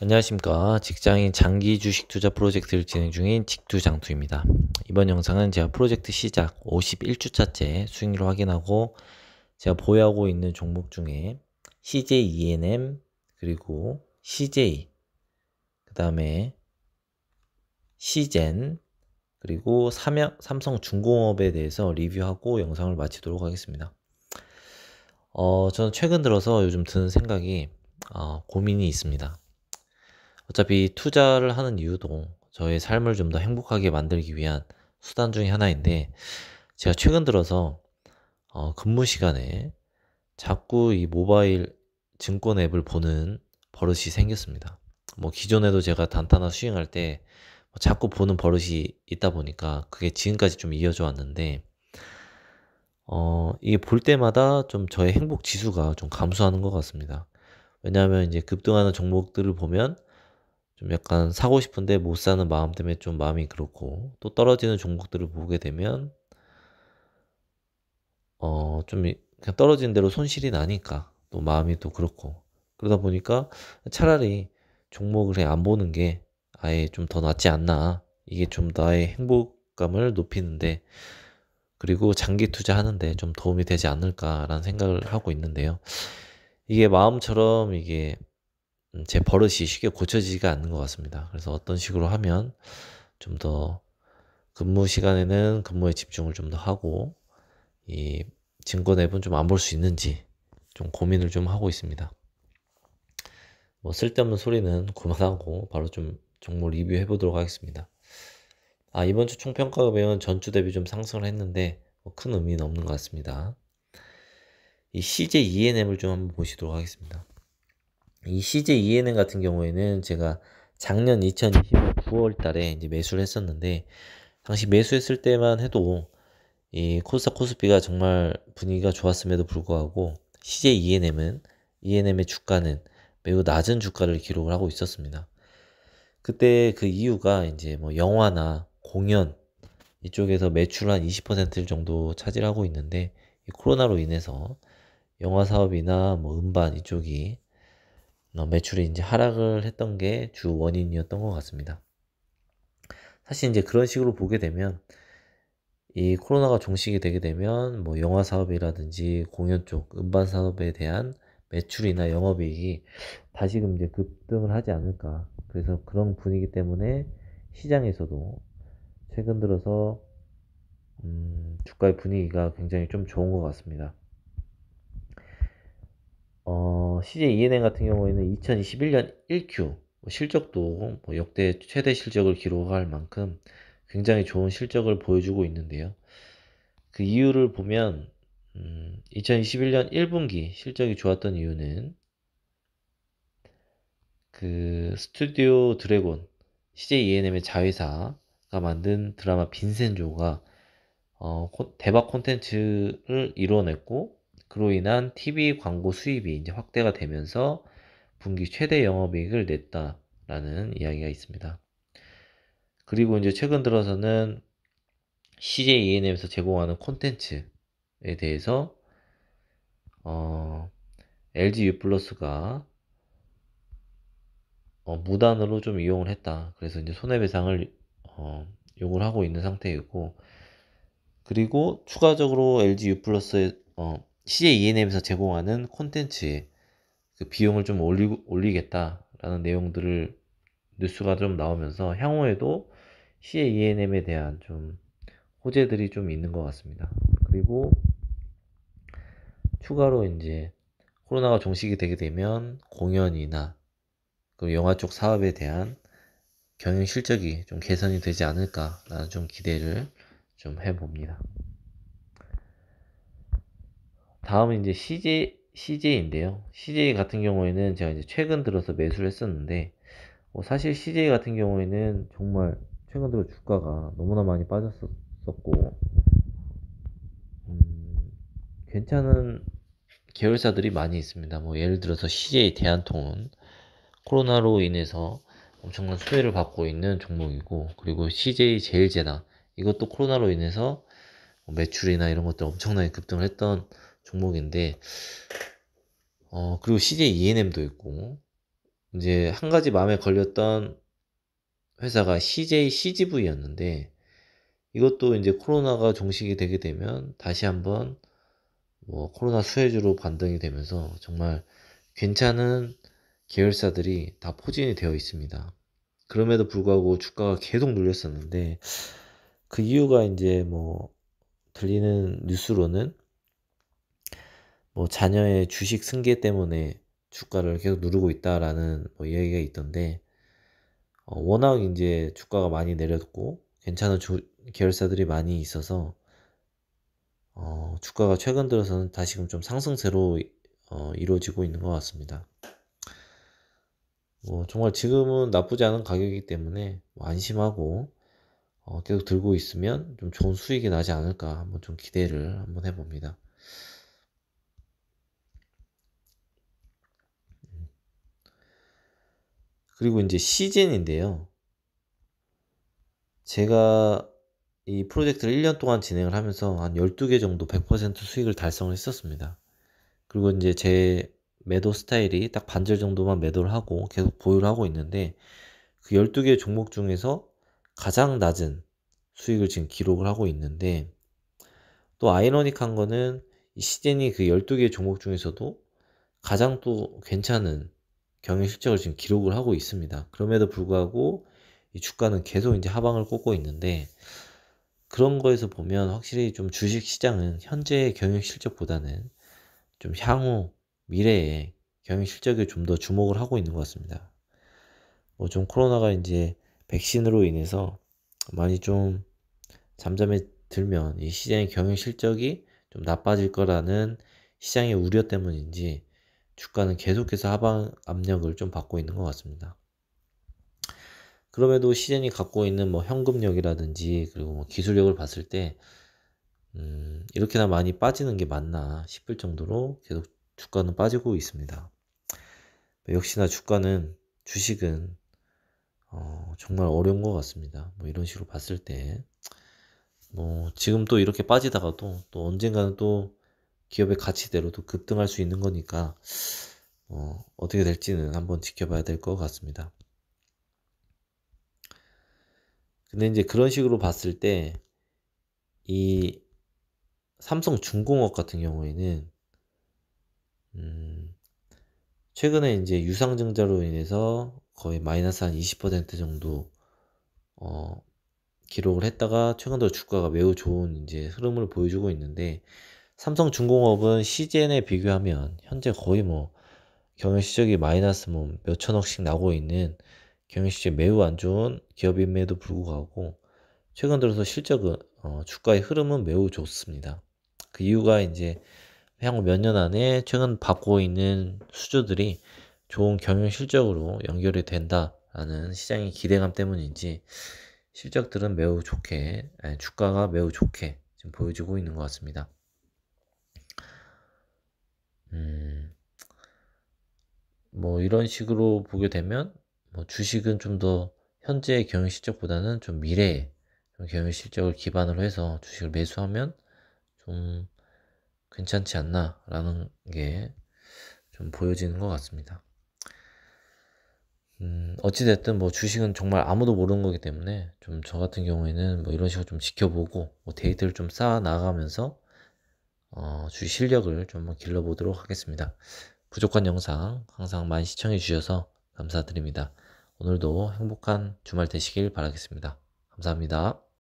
안녕하십니까. 직장인 장기 주식 투자 프로젝트를 진행 중인 직투장투입니다. 이번 영상은 제가 프로젝트 시작 51주차째 수익률을 확인하고 제가 보유하고 있는 종목 중에 CJ ENM 그리고 CJ 그 다음에 시젠 그리고 삼양, 삼성중공업에 대해서 리뷰하고 영상을 마치도록 하겠습니다. 어, 저는 최근 들어서 요즘 드는 생각이 어, 고민이 있습니다 어차피 투자를 하는 이유도 저의 삶을 좀 더 행복하게 만들기 위한 수단 중의 하나인데 제가 최근 들어서 어, 근무 시간에 자꾸 이 모바일 증권 앱을 보는 버릇이 생겼습니다. 뭐 기존에도 제가 단타나 수행할 때뭐 자꾸 보는 버릇이 있다 보니까 그게 지금까지 좀 이어져 왔는데 어, 이게 볼 때마다 좀 저의 행복 지수가 좀 감소하는 것 같습니다. 왜냐하면 이제 급등하는 종목들을 보면 좀 약간 사고 싶은데 못 사는 마음 때문에 좀 마음이 그렇고 또 떨어지는 종목들을 보게 되면 어 좀 그냥 떨어진 대로 손실이 나니까 또 마음이 또 그렇고 그러다 보니까 차라리 종목을 그냥 안 보는 게 아예 좀 더 낫지 않나 이게 좀 나의 행복감을 높이는데 그리고 장기 투자하는데 좀 도움이 되지 않을까라는 생각을 하고 있는데요. 이게 마음처럼 이게 음, 제 버릇이 쉽게 고쳐지지가 않는 것 같습니다. 그래서 어떤 식으로 하면 좀 더 근무 시간에는 근무에 집중을 좀 더 하고 이 증권 앱은 좀안 볼 수 있는지 좀 고민을 좀 하고 있습니다. 뭐 쓸데없는 소리는 그만하고 바로 좀 종목 리뷰해 보도록 하겠습니다. 아 이번 주 총평가 금액은 전주 대비 좀 상승을 했는데 뭐 큰 의미는 없는 것 같습니다. 이 CJ ENM을 좀 한번 보시도록 하겠습니다. 이 CJ ENM 같은 경우에는 제가 작년 2020년 9월 달에 이제 매수를 했었는데 당시 매수했을 때만 해도 이 코스닥 코스피가 정말 분위기가 좋았음에도 불구하고 CJ ENM은 ENM의 주가는 매우 낮은 주가를 기록을 하고 있었습니다. 그때 그 이유가 이제 뭐 영화나 공연 이쪽에서 매출 한 20% 정도 차지하고 있는데 코로나로 인해서 영화 사업이나 뭐 음반 이쪽이 어, 매출이 이제 하락을 했던 게 주 원인이었던 것 같습니다. 사실 이제 그런 식으로 보게 되면 이 코로나가 종식이 되게 되면 뭐 영화 사업이라든지 공연 쪽 음반 사업에 대한 매출이나 영업이익이 다시금 이제 급등을 하지 않을까. 그래서 그런 분위기 때문에 시장에서도 최근 들어서 음, 주가의 분위기가 굉장히 좀 좋은 것 같습니다. 어, CJ ENM 같은 경우에는 2021년 1Q 뭐 실적도 뭐 역대 최대 실적을 기록할 만큼 굉장히 좋은 실적을 보여주고 있는데요. 그 이유를 보면 음, 2021년 1분기 실적이 좋았던 이유는 그 스튜디오 드래곤 CJ ENM의 자회사가 만든 드라마 빈센조가 어, 대박 콘텐츠를 이뤄냈고 그로 인한 TV 광고 수입이 이제 확대가 되면서 분기 최대 영업이익을 냈다라는 이야기가 있습니다. 그리고 이제 최근 들어서는 CJ ENM에서 제공하는 콘텐츠에 대해서 어, LG U 플러스가 어, 무단으로 좀 이용을 했다. 그래서 이제 손해배상을 어, 요구를 하고 있는 상태이고 그리고 추가적으로 LG U 플러스의 어, CJ ENM에서 제공하는 콘텐츠에 그 비용을 좀 올리, 올리겠다라는 내용들을 뉴스가 좀 나오면서 향후에도 CJ ENM에 대한 좀 호재들이 좀 있는 것 같습니다. 그리고 추가로 이제 코로나가 종식이 되게 되면 공연이나 그 영화 쪽 사업에 대한 경영 실적이 좀 개선이 되지 않을까라는 좀 기대를 좀 해봅니다. 다음은 이제 CJ, CJ인데요. CJ 같은 경우에는 제가 이제 최근 들어서 매수를 했었는데, 어, 사실 CJ 같은 경우에는 정말 최근 들어 주가가 너무나 많이 빠졌었고, 음, 괜찮은 계열사들이 많이 있습니다. 뭐 예를 들어서 CJ 대한통운 코로나로 인해서 엄청난 수혜를 받고 있는 종목이고, 그리고 CJ 제일제나 이것도 코로나로 인해서 뭐 매출이나 이런 것들 엄청나게 급등을 했던 종목인데 어 그리고 CJ ENM도 있고 이제 한 가지 마음에 걸렸던 회사가 CJ CGV였는데 이것도 이제 코로나가 종식이 되게 되면 다시 한번 뭐 코로나 수혜주로 반등이 되면서 정말 괜찮은 계열사들이 다 포진이 되어 있습니다. 그럼에도 불구하고 주가가 계속 눌렸었는데 그 이유가 이제 뭐 들리는 뉴스로는 뭐 자녀의 주식 승계 때문에 주가를 계속 누르고 있다라는 뭐 이야기가 있던데 어, 워낙 이제 주가가 많이 내렸고 괜찮은 주, 계열사들이 많이 있어서 어, 주가가 최근 들어서는 다시금 좀 상승세로 어, 이루어지고 있는 것 같습니다. 뭐 정말 지금은 나쁘지 않은 가격이기 때문에 뭐 안심하고 어, 계속 들고 있으면 좀 좋은 수익이 나지 않을까 한번 좀 기대를 한번 해봅니다. 그리고 이제 시즌인데요. 제가 이 프로젝트를 1년 동안 진행을 하면서 한 12개 정도 100% 수익을 달성을 했었습니다. 그리고 이제 제 매도 스타일이 딱 반절 정도만 매도를 하고 계속 보유를 하고 있는데 그 12개 종목 중에서 가장 낮은 수익을 지금 기록을 하고 있는데 또 아이러닉한 거는 이 시젠이 그 12개 종목 중에서도 가장 또 괜찮은 경영 실적을 지금 기록을 하고 있습니다. 그럼에도 불구하고 이 주가는 계속 이제 하방을 꽂고 있는데 그런 거에서 보면 확실히 좀 주식 시장은 현재의 경영 실적보다는 좀 향후 미래에 경영 실적에 좀 더 주목을 하고 있는 것 같습니다. 뭐 좀 코로나가 이제 백신으로 인해서 많이 좀 잠잠해 들면 이 시장의 경영 실적이 좀 나빠질 거라는 시장의 우려 때문인지 주가는 계속해서 하방 압력을 좀 받고 있는 것 같습니다. 그럼에도 시즌이 갖고 있는 뭐 현금력이라든지 그리고 뭐 기술력을 봤을 때 음, 이렇게나 많이 빠지는 게 맞나 싶을 정도로 계속 주가는 빠지고 있습니다. 역시나 주가는 주식은 어, 정말 어려운 것 같습니다. 뭐 이런 식으로 봤을 때, 뭐 지금 또 이렇게 빠지다가도 또 언젠가는 또 기업의 가치대로도 급등할 수 있는 거니까 어, 어떻게 될지는 한번 지켜봐야 될 것 같습니다. 근데 이제 그런 식으로 봤을 때 이 삼성 중공업 같은 경우에는 음, 최근에 이제 유상증자로 인해서 거의 마이너스 한 20% 정도 어, 기록을 했다가 최근 들어 주가가 매우 좋은 이제 흐름을 보여주고 있는데 삼성중공업은 시젠에 비교하면 현재 거의 뭐 경영 실적이 마이너스 뭐 몇천억씩 나고 있는 경영 실적이 매우 안 좋은 기업임에도 불구하고 최근 들어서 실적은 어, 주가의 흐름은 매우 좋습니다. 그 이유가 이제 향후 몇 년 안에 최근 받고 있는 수주들이 좋은 경영 실적으로 연결이 된다라는 시장의 기대감 때문인지 실적들은 매우 좋게 아니, 주가가 매우 좋게 지금 보여지고 있는 것 같습니다. 음, 뭐 이런 식으로 보게 되면 뭐 주식은 좀 더 현재의 경영 실적보다는 좀 미래의 경영 실적을 기반으로 해서 주식을 매수하면 좀 괜찮지 않나라는 게 좀 보여지는 것 같습니다. 음, 어찌됐든 뭐 주식은 정말 아무도 모르는 거기 때문에 좀 저 같은 경우에는 뭐 이런 식으로 좀 지켜보고 뭐 데이터를 좀 쌓아 나가면서 어, 주식 실력을 좀 길러보도록 하겠습니다. 부족한 영상 항상 많이 시청해 주셔서 감사드립니다. 오늘도 행복한 주말 되시길 바라겠습니다. 감사합니다.